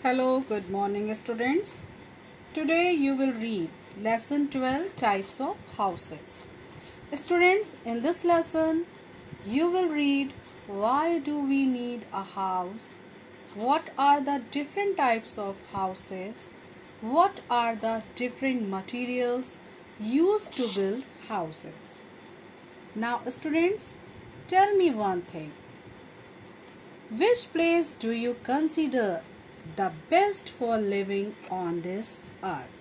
Hello, good morning, students. Today you will read lesson 12 types of houses. Students, in this lesson you will read why do we need a house? What are the different types of houses? What are the different materials used to build houses? Now, students, tell me one thing. Which place do you consider the best for living on this earth?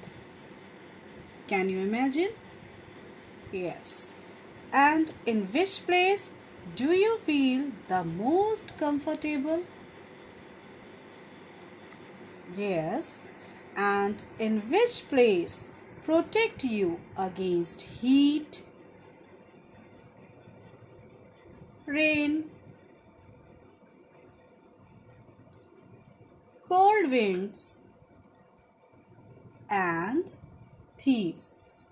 Can you imagine? Yes. And in which place do you feel the most comfortable? Yes. And in which place protect you against heat, rain, cold winds, and thieves.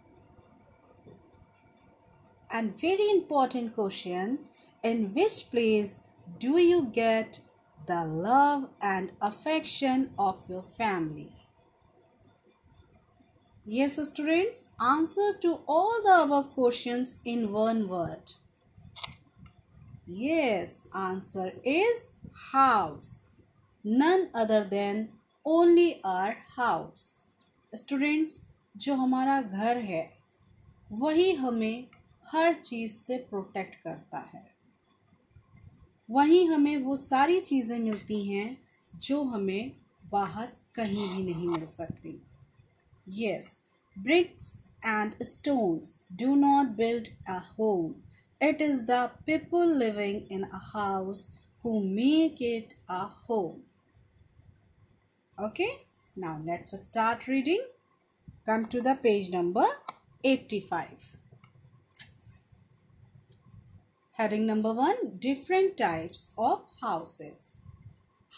And very important question in which place do you get the love and affection of your family? Yes, students, answer to all the above questions in one word. Yes, answer is house. None other than only are house students जो हमारा घर है, वही हमें हर चीज़ से protect करता है। वहीं हमें वो सारी चीज़ें मिलती हैं जो हमें बाहर कहीं भी नहीं मिल सकती। Yes bricks and stones do not build a home it is the people living in a house who make it a home. Okay now let's start reading come to the page number 85 Heading number one different types of houses.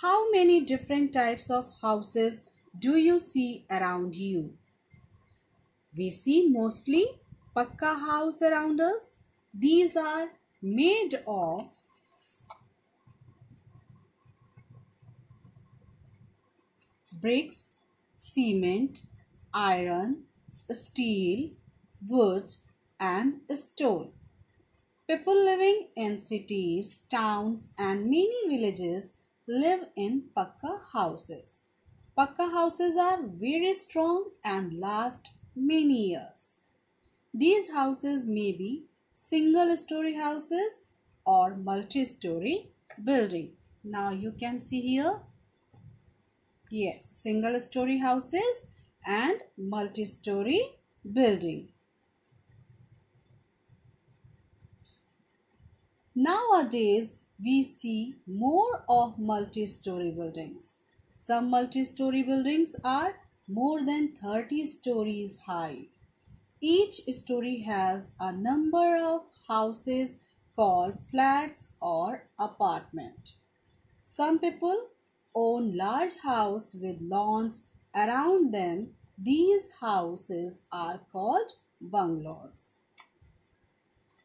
How many different types of houses do you see around you? We see mostly pakka house around us. These are made of bricks, cement, iron, steel, wood, and stone. People living in cities, towns, and many villages live in pakka houses. Pakka houses are very strong and last many years. These houses may be single story houses or multi story building. Now you can see here. Yes, single story houses and multi story building. Nowadays, we see more of multi-story buildings. Some multi-story buildings are more than 30 stories high. Each story has a number of houses called flats or apartment. Some people own large house with lawns around them. These houses are called bungalows.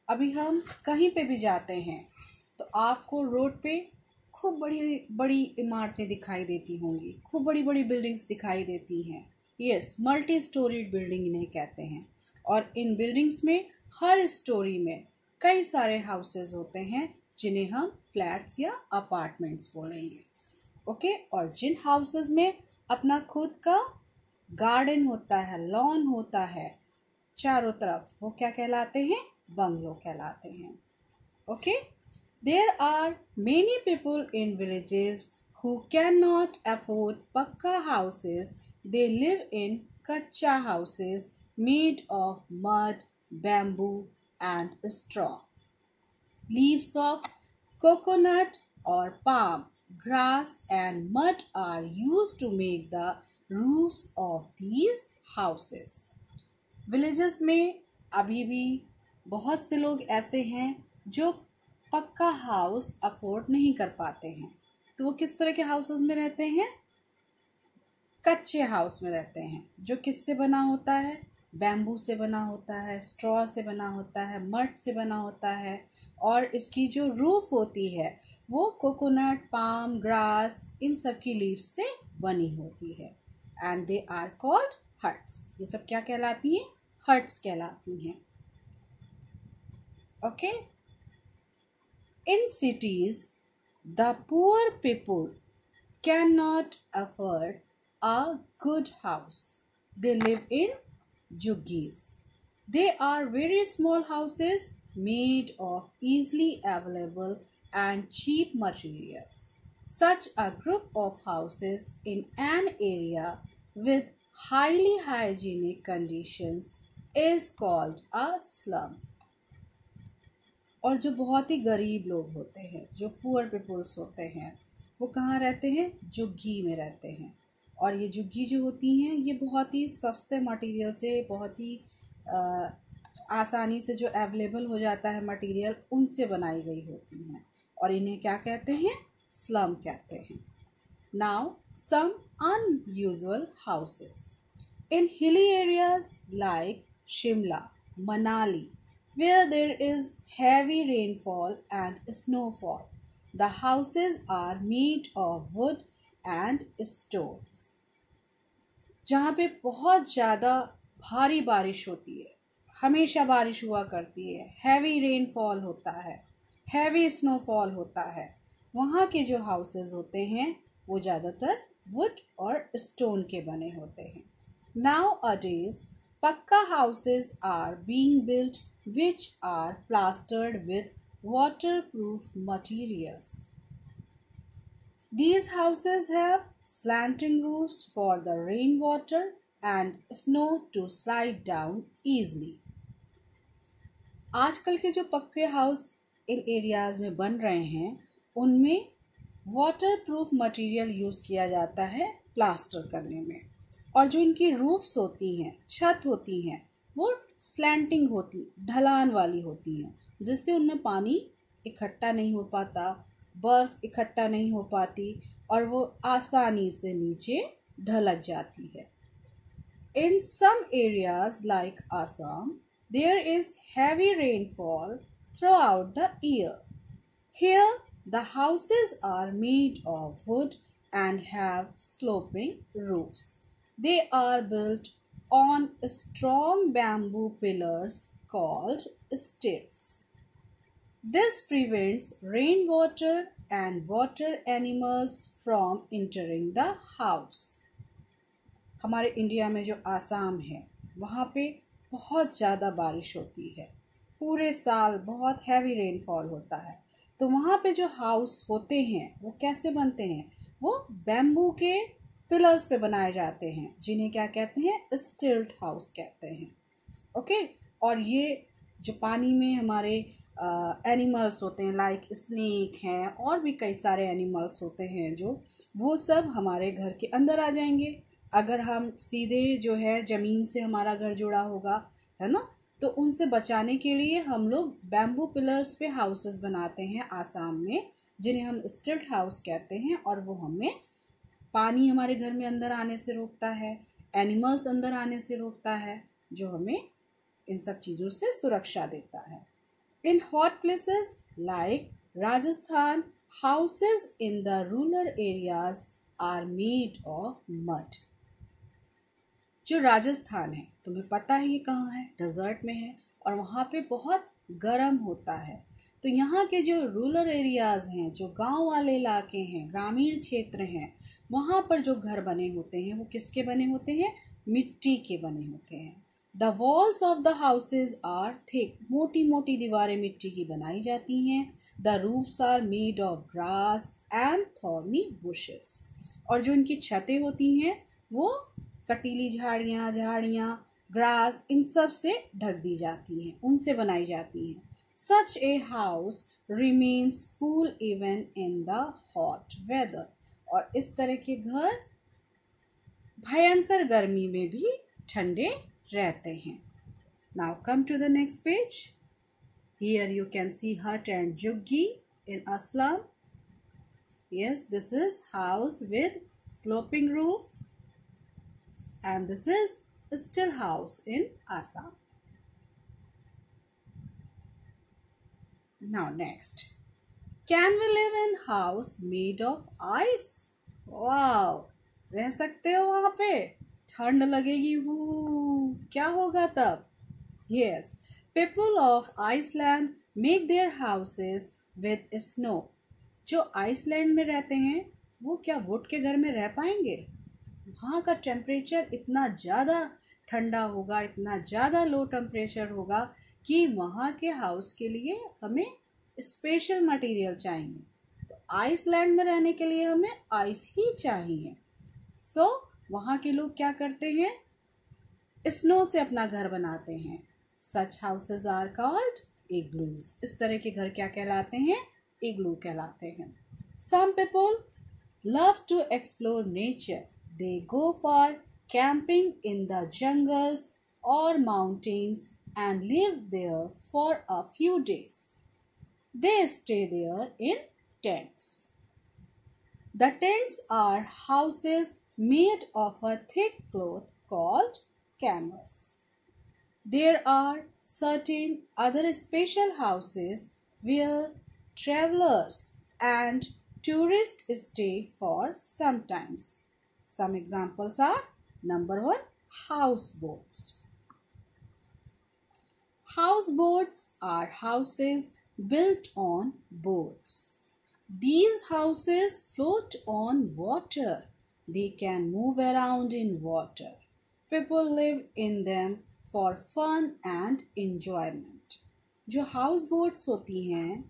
अभी हम कहीं पे भी जाते हैं तो आपको road पे खूब बड़ी बड़ी इमारतें दिखाई देती होंगी खूब बड़ी बड़ी बिल्डिंग्स दिखाई देती हैं यस मल्टी स्टोरीड बिल्डिंग इन्हें कहते हैं और इन बिल्डिंग्स में, हर स्टोरी में कई सारे हाउसेस होते हैं, जिन्हें हम फ्लैट्स या अपार्टमेंट्स बोलेंगे ओके? और जिन हाउसेस में अपना खुद का गार्डन होता है लॉन होता है। चारों तरफ़ वो क्या कहलाते हैं? बंगलो कहलाते हैं। Okay? There are many people in villages who can not afford pucca houses they live in kutcha houses made of mud bamboo and straw leaves of coconut or palm. Grass and mud are used to make the roofs of these houses. Villages में अभी भी बहुत से लोग ऐसे हैं जो पक्का हाउस अफोर्ड नहीं कर पाते हैं। तो वो किस तरह के हाउसेस में रहते हैं? कच्चे हाउस में रहते हैं, जो किससे बना होता है? बैम्बू से बना होता है स्ट्रॉ से बना होता है मड से बना होता है और इसकी जो रूफ होती है वो कोकोनट पाम ग्रास इन सब की लीव से बनी होती है। And they are called huts ये सब क्या कहलाती हैं? हट्स कहलाती हैं। Okay in cities the poor people can not afford a good house they live in jhuggis they are very small houses made of easily available and cheap materials. Such a group of houses in an area with highly hygienic conditions is called a slum. और जो बहुत ही गरीब लोग होते हैं, जो poor peoples होते हैं, वो कहाँ रहते हैं झुग्गी में रहते हैं और ये झुग्गी जो होती हैं, ये बहुत ही सस्ते मटेरियल से, बहुत ही आसानी से जो अवेलेबल हो जाता है मटेरियल उनसे बनाई गई होती हैं और इन्हें क्या कहते हैं? स्लम कहते हैं। Now some unusual houses in hilly areas like Shimla Manali where there is heavy rainfall and snowfall the houses are made of wood and stones जहाँ पे बहुत ज़्यादा भारी बारिश होती है, हमेशा बारिश हुआ करती है हैवी रेनफॉल होता है। हैवी स्नोफॉल होता है। वहाँ के जो हाउसेस होते हैं, वो ज़्यादातर वुड और स्टोन के बने होते हैं। Nowadays pucca houses are being built which are plastered with water proof materials These houses have slanting roofs for the rainwater and snow to slide down easily. आजकल के जो पक्के हाउस इन एरियाज़ में बन रहे हैं, उनमें वाटर प्रूफ मटीरियल यूज़ किया जाता है प्लास्टर करने में। और जो इनकी रूफ्स होती हैं, छत होती हैं, वो स्लैंटिंग होती, ढलान वाली होती हैं, जिससे उनमें पानी इकट्ठा नहीं हो पाता, बर्फ़ इकट्ठा नहीं हो पाती और वो आसानी से नीचे ढलक जाती है। In some areas like Assam there is heavy rainfall throughout the year. Here, the houses are made of wood and have sloping roofs. They are built on strong bamboo pillars called stilts. This prevents rainwater and water animals from entering the house. हमारे India में जो आसाम है वहाँ पे बहुत ज़्यादा बारिश होती है पूरे साल बहुत हैवी रेनफॉल होता है। तो वहाँ पे जो हाउस होते हैं, वो कैसे बनते हैं? वो बैम्बू के पिलर्स पे बनाए जाते हैं, जिन्हें क्या कहते हैं? स्टिल्ट हाउस कहते हैं। ओके और ये जो पानी में हमारे एनिमल्स होते हैं लाइक स्नेक हैं, और भी कई सारे एनिमल्स होते हैं जो, वो सब हमारे घर के अंदर आ जाएँगे। अगर हम सीधे जो है ज़मीन से हमारा घर जुड़ा होगा, है ना? तो उनसे बचाने के लिए हम लोग बैम्बू पिलर्स पे हाउसेस बनाते हैं आसाम में, जिन्हें हम स्टिल्ट हाउस कहते हैं और वो हमें पानी हमारे घर में अंदर आने से रोकता है एनिमल्स अंदर आने से रोकता है, जो हमें इन सब चीज़ों से सुरक्षा देता है। In hot places like Rajasthan houses in the rural areas are made of mud जो राजस्थान है। तुम्हें पता है ये कहाँ है? डेजर्ट में है और वहाँ पे बहुत गर्म होता है। तो यहाँ के जो रूरल एरियाज़ हैं, जो गाँव वाले इलाके हैं, ग्रामीण क्षेत्र हैं, वहाँ पर जो घर बने होते हैं, वो किसके बने होते हैं? मिट्टी के बने होते हैं। The walls of the houses are thick मोटी मोटी दीवारें मिट्टी की बनाई जाती हैं। The roofs are made of grass and thorny bushes और जो इनकी छतें होती हैं, वो कटीली झाड़ियाँ झाड़ियाँ, ग्रास, इन सबसे ढक दी जाती हैं, उनसे बनाई जाती हैं। Such a house remains cool even in the hot weather और इस तरह के घर भयंकर गर्मी में भी ठंडे रहते हैं। Now come to the next page here you can see hut and jhuggi in a slum yes, this is house with sloping roof. And this is Still House in Assam. Now next, can we live in house made of ice? Wow, रह सकते हो वहाँ पे। ठंड लगेगी who. क्या होगा तब? Yes people of Iceland make their houses with snow जो आइसलैंड में रहते हैं वो क्या वुड के घर में रह पाएँगे? वहाँ का टेम्परेचर इतना ज़्यादा ठंडा होगा इतना ज़्यादा लो टेम्परेचर होगा कि वहाँ के हाउस के लिए हमें स्पेशल मटेरियल चाहिए। तो आइसलैंड में रहने के लिए हमें आइस ही चाहिए। सो so, वहाँ के लोग क्या करते हैं? स्नो से अपना घर बनाते हैं। Such houses are called igloos इस तरह के घर क्या कहलाते हैं? इग्लू कहलाते हैं। Some people love to explore nature. They go for camping in the jungles or mountains and live there for a few days. They stay there in tents. The tents are houses made of a thick cloth called canvas. There are certain other special houses where travelers and tourists stay for sometimes. Some examples are number one houseboats. Houseboats are houses built on boats. These houses float on water. They can move around in water. People live in them for fun and enjoyment. जो boats होती हैं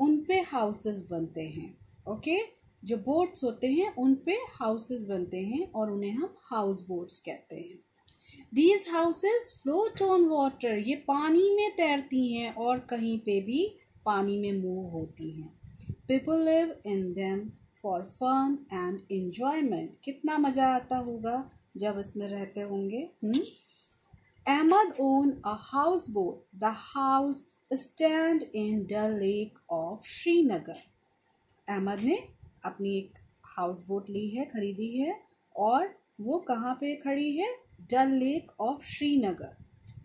उन पे houses बनते हैं okay जो boats होते हैं, उन पे हाउसेस बनते हैं और उन्हें हम हाउस बोट्स कहते हैं। These houses float on water ये पानी में तैरती हैं और कहीं पे भी पानी में मूव होती हैं। People live in them for fun and enjoyment कितना मज़ा आता होगा जब इसमें रहते होंगे Ahmed own a house boat the house stand in Dal lake of Srinagar Ahmed ने अपनी एक हाउस बोट ली है, ख़रीदी है और वो कहाँ पे खड़ी है? Dal lake of Srinagar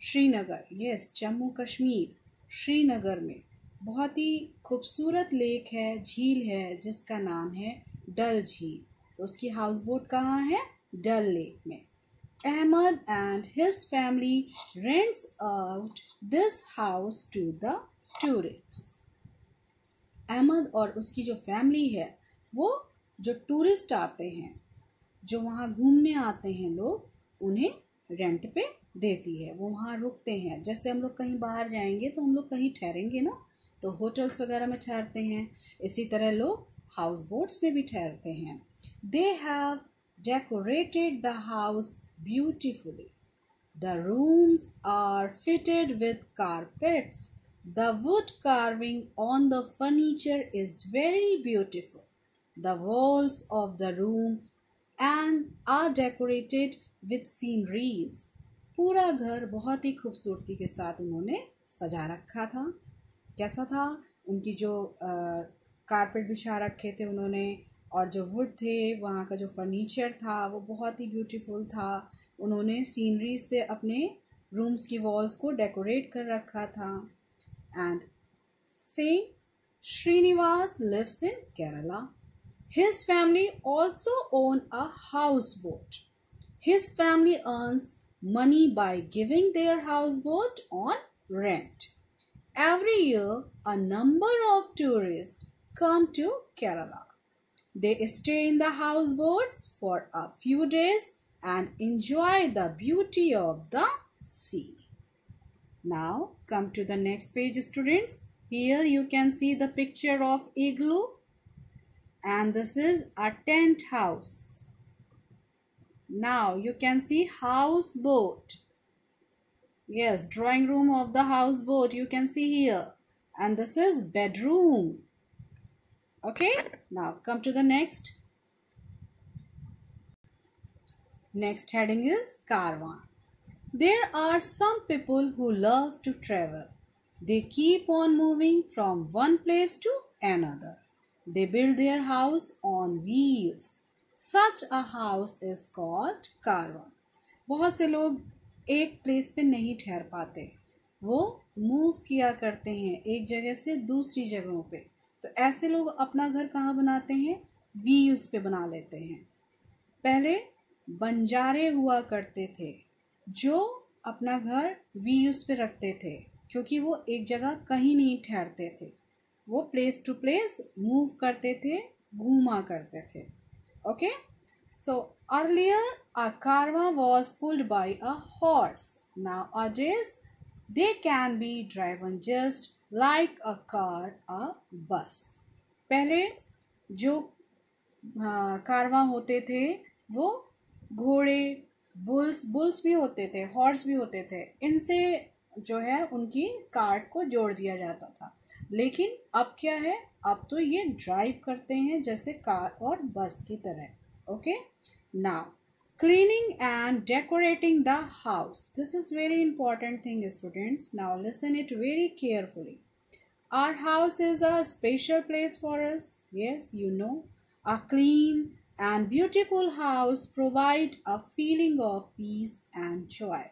Srinagar yes Jammu Kashmir Srinagar में. बहुत ही खूबसूरत लेक है, झील है, जिसका नाम है डल झील तो उसकी हाउस बोट कहाँ है? डल लेक में. Ahmed and his family rents out this house to the tourist Ahmed और उसकी जो फैमिली है वो जो टूरिस्ट आते हैं, जो वहाँ घूमने आते हैं लोग, उन्हें रेंट पे देती है। वो वहाँ रुकते हैं। जैसे हम लोग कहीं बाहर जाएँगे तो हम लोग कहीं ठहरेंगे ना तो होटल्स वगैरह में ठहरते हैं। इसी तरह लोग हाउस बोट्स में भी ठहरते हैं। They have decorated the house beautifully the rooms are fitted with carpets The wood carving on the furniture is very beautiful. The walls of the room and are decorated with sceneries. पूरा घर बहुत ही खूबसूरती के साथ उन्होंने सजा रखा था कैसा था उनकी जो कारपेट बिछा रखे थे उन्होंने और जो वुड थे, वहाँ का जो फर्नीचर था, वो बहुत ही ब्यूटीफुल था उन्होंने सीनरी से अपने रूम्स की वॉल्स को डेकोरेट कर रखा था and same Srinivas lives in Kerala. His family also own a houseboat. His family earns money by giving their houseboat on rent. Every year, a number of tourists come to Kerala. They stay in the houseboats for a few days and enjoy the beauty of the sea. Now come to the next page students. Here you can see the picture of igloo and this is a tent house. Now you can see houseboat. Yes, drawing room of the houseboat you can see here. And this is bedroom. Okay, now come to the next. Next heading is caravan. There are some people who love to travel. They keep on moving from one place to another. They build their house on wheels. Such a house is called caravan. बहुत से लोग एक place पे नहीं ठहर पाते। वो move किया करते हैं एक जगह से दूसरी जगहों पे। तो ऐसे लोग अपना घर कहाँ बनाते हैं? व्हील्स पे बना लेते हैं। पहले बंजारे हुआ करते थे, जो अपना घर व्हील्स पे रखते थे, क्योंकि वो एक जगह कहीं नहीं ठहरते थे। वो प्लेस टू प्लेस मूव करते थे, घूमा करते थे। Okay so earlier a caravan was pulled by a horse nowadays they can be driven just like a car a bus पहले जो कारवा होते थे, वो घोड़े बुल्स बुल्स भी होते थे हॉर्स भी होते थे। इनसे जो है, उनकी कार्ट को जोड़ दिया जाता था। लेकिन अब क्या है? अब तो ये ड्राइव करते हैं जैसे कार और बस की तरह ओके ना cleaning and decorating the house this is very important thing students now listen it very carefully our house is a special place for us yes you know a clean and beautiful house provide a feeling of peace and joy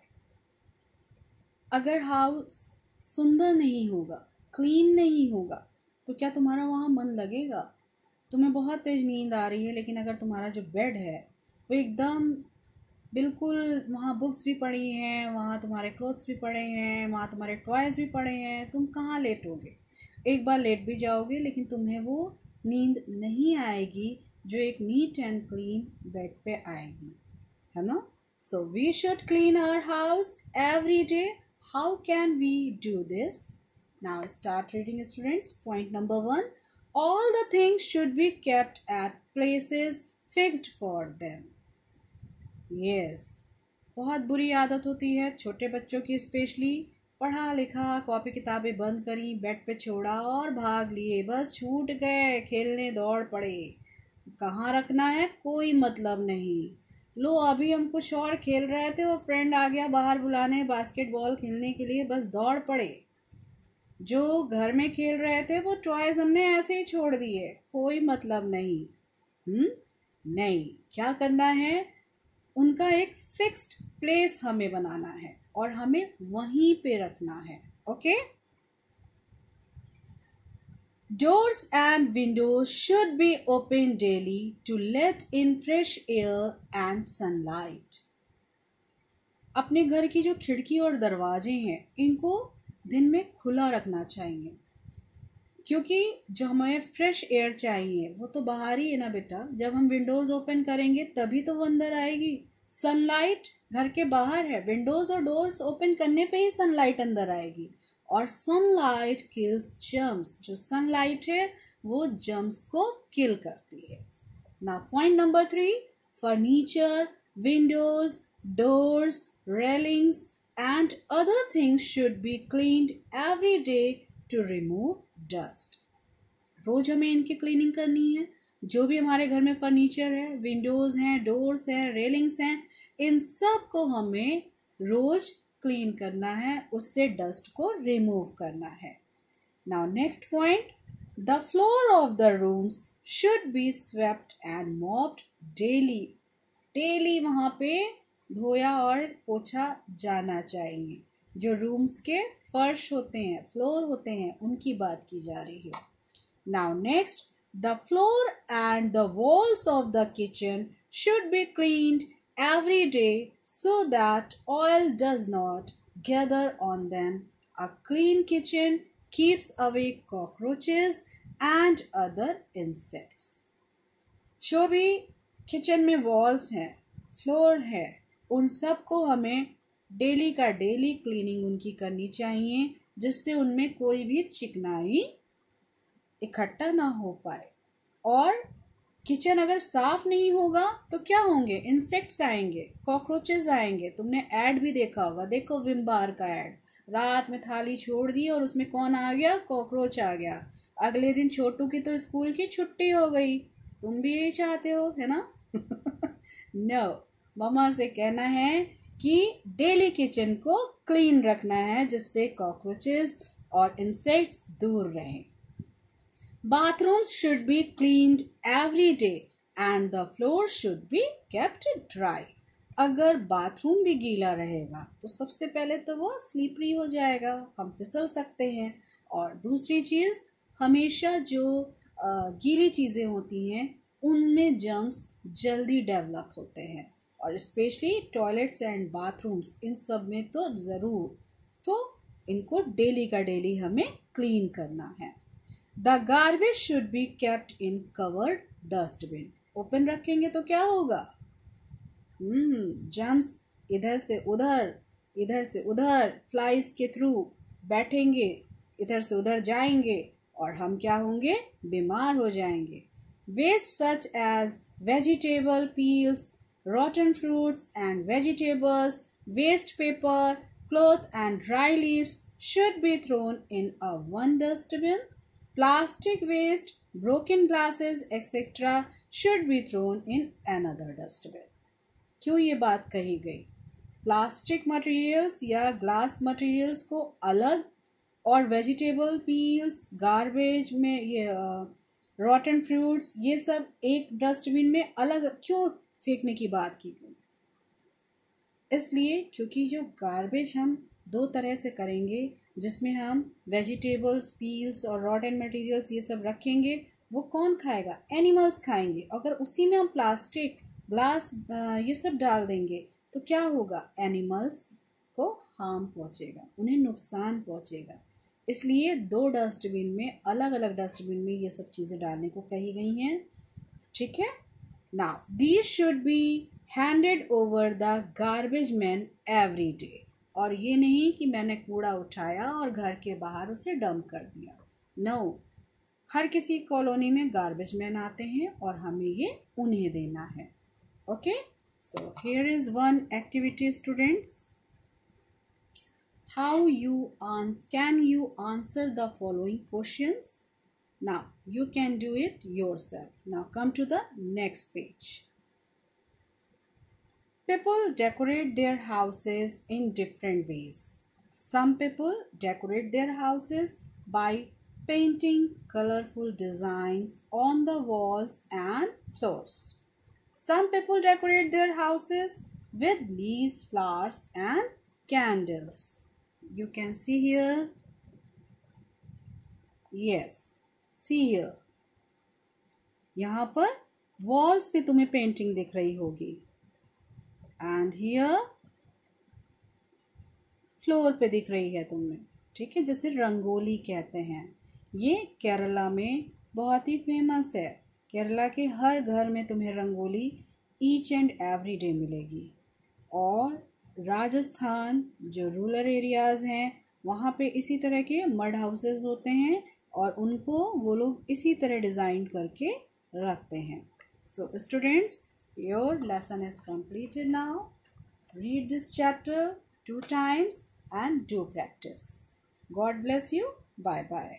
अगर house सुंदर नहीं होगा clean नहीं होगा तो क्या तुम्हारा वहाँ मन लगेगा? तुम्हें बहुत तेज नींद आ रही है, लेकिन अगर तुम्हारा जो बेड है, वो एकदम बिल्कुल वहाँ बुक्स भी पड़ी हैं, वहाँ तुम्हारे क्लोथ्स भी पड़े हैं, वहाँ तुम्हारे टॉयज़ भी पड़े हैं, तुम कहाँ लेटोगे एक बार लेट भी जाओगे, लेकिन तुम्हें वो नींद नहीं आएगी जो एक नीट एंड क्लीन बेड पे आएगी, है ना? So we should clean our house every day how can we do this? Now start reading, students. Point number one. All the things should be kept at places fixed for them. Yes. बहुत बुरी आदत होती है छोटे बच्चों की specially पढ़ा लिखा, कॉपी किताबें बंद करी, बेड पे छोड़ा और भाग लिए बस छूट गए, खेलने दौड़ पड़े कहाँ रखना है कोई मतलब नहीं लो, अभी हम कुछ और खेल रहे थे, वो फ्रेंड आ गया बाहर बुलाने, बास्केटबॉल खेलने के लिए बस दौड़ पड़े जो घर में खेल रहे थे, वो टॉयज हमने ऐसे ही छोड़ दिए। कोई मतलब नहीं। हम्म? नहीं। क्या करना है? उनका एक फिक्स्ड प्लेस हमें बनाना है और हमें वहीं पे रखना है। Okay? Doors and windows should be opened daily to let in fresh air and sunlight. अपने घर की जो खिड़की और दरवाजे हैं, इनको दिन में खुला रखना चाहिए। क्योंकि जो हमें फ्रेश एयर चाहिए, वो तो बाहर ही है ना बेटा। जब हम विंडोज़ ओपन करेंगे, तभी तो वो अंदर आएगी। सनलाइट घर के बाहर है। विंडोज़ और डोर्स ओपन करने पे ही सनलाइट अंदर आएगी। और सनलाइट किल्स जम्स जो सनलाइट है, वो जम्स को किल करती है। ना point number three furniture windows doors railings and other things should be cleaned every day to remove dust रोज हमें इनकी क्लीनिंग करनी है। जो भी हमारे घर में फर्नीचर है विंडोज़ हैं डोर्स हैं रेलिंग्स हैं, इन सबको हमें रोज क्लीन करना है। उससे डस्ट को रिमूव करना है। Now next point the floor of the rooms should be swept and mopped daily daily वहाँ पे धोया और पोछा जाना चाहिए। जो रूम्स के फर्श होते हैं फ्लोर होते हैं, उनकी बात की जा रही है। Now next the floor and the walls of the kitchen should be cleaned every day so that oil does not gather on them a clean kitchen keeps away cockroaches and other insects जो भी kitchen में walls हैं floor है उन सबको हमें daily का daily cleaning उनकी करनी चाहिए, जिससे उनमें कोई भी चिकनाई इकट्ठा ना हो पाए। और किचन अगर साफ़ नहीं होगा तो क्या होंगे? इंसेक्ट्स आएँगे कॉकरोचेज आएँगे। तुमने ऐड भी देखा होगा। देखो विम बार का ऐड रात में थाली छोड़ दी और उसमें कौन आ गया? कॉकरोच आ गया। अगले दिन छोटू की तो स्कूल की छुट्टी हो गई। तुम भी यही चाहते हो, है ना? नो ममा से कहना है कि डेली किचन को क्लीन रखना है, जिससे कॉकरोचेस और इंसेक्ट्स दूर रहें। Bathrooms should be cleaned every day and the floor should be kept dry. अगर बाथरूम भी गीला रहेगा तो सबसे पहले तो वो स्लीपरी हो जाएगा, हम फिसल सकते हैं। और दूसरी चीज़, हमेशा जो गीली चीज़ें होती हैं, उनमें जर्म्स जल्दी डेवलप होते हैं। और स्पेशली टॉयलेट्स एंड बाथरूम्स इन सब में तो ज़रूर तो इनको डेली का डेली हमें क्लीन करना है। The garbage should be kept in covered dustbin open रखेंगे तो क्या होगा? हम्म जम्स इधर से उधर, इधर से उधर फ्लाइज के थ्रू बैठेंगे, इधर से उधर जाएँगे और हम क्या होंगे? बीमार हो जाएँगे। Waste such as vegetable peels rotten fruits and vegetables, waste paper, cloth and dry leaves should be thrown in a one dustbin. Plastic waste, broken glasses, etc. should be thrown in another dustbin. क्यों ये बात कही गई plastic materials या glass materials को अलग और vegetable peels garbage में ये रॉटन फ्रूट्स ये सब एक डस्टबिन में अलग क्यों फेंकने की बात की गई। इसलिए क्योंकि जो गार्बेज हम दो तरह से करेंगे, जिसमें हम वेजिटेबल्स पील्स और रॉटन मटेरियल्स ये सब रखेंगे, वो कौन खाएगा? एनिमल्स खाएँगे। अगर उसी में हम प्लास्टिक ग्लास ये सब डाल देंगे तो क्या होगा? एनिमल्स को हार्म पहुंचेगा, उन्हें नुकसान पहुंचेगा। इसलिए दो डस्टबिन में अलग अलग डस्टबिन में ये सब चीज़ें डालने को कही गई हैं। ठीक है? ना these should be handed over the garbage man every day और ये नहीं कि मैंने कूड़ा उठाया और घर के बाहर उसे डंप कर दिया नो no. हर किसी कॉलोनी में गार्बेज मैन आते हैं और हमें ये उन्हें देना है okay so here is one activity students. How you an, can you answer the following questions? Now you can do it yourself. Now come to the next page. People decorate their houses in different ways. Some people decorate their houses by painting colorful designs on the walls and floors. Some people decorate their houses with leaves, flowers and candles. You can see here. Yes, here. यहाँ पर walls पे तुम्हें painting दिख रही होगी। And here floor पे दिख रही है तुम्हें। ठीक है, जिसे रंगोली कहते हैं। ये केरला में बहुत ही फ़ेमस है। केरला के हर घर में तुम्हें rangoli each and every day मिलेगी। और राजस्थान जो रूरल एरियाज़ हैं, वहाँ पे इसी तरह के मड हाउसेस होते हैं। और उनको वो लोग इसी तरह डिज़ाइन करके रखते हैं। So students your lesson is completed now read this chapter two times and do practice God bless you bye bye